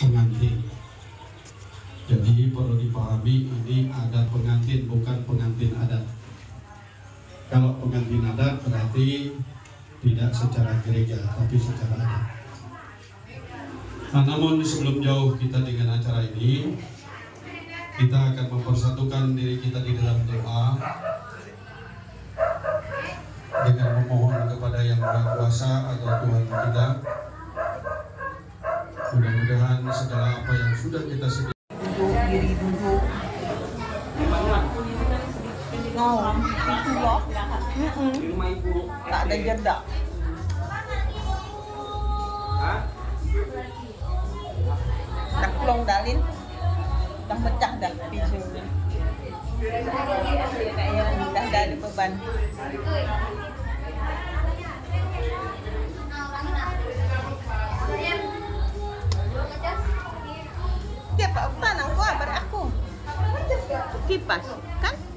pengantin. Jadi perlu dipahami ini adat pengantin bukan pengantin adat. Kalau pengantin adat berarti tidak secara gereja tapi secara adat. Nah, namun sebelum jauh kita dengan acara ini, kita akan mempersatukan diri kita di dalam doa dengan memohon kepada Yang Maha Kuasa atau Tuhan kita. Mudah-mudahan segala apa yang sudah kita sediakan duduk diri duduk Oh, itu loh. Mm-mm. Tak ada jeda. Dah pulang dalin. Dah pecah dah. Dah dah ada beban. ¿Qué pasa? ¿Can?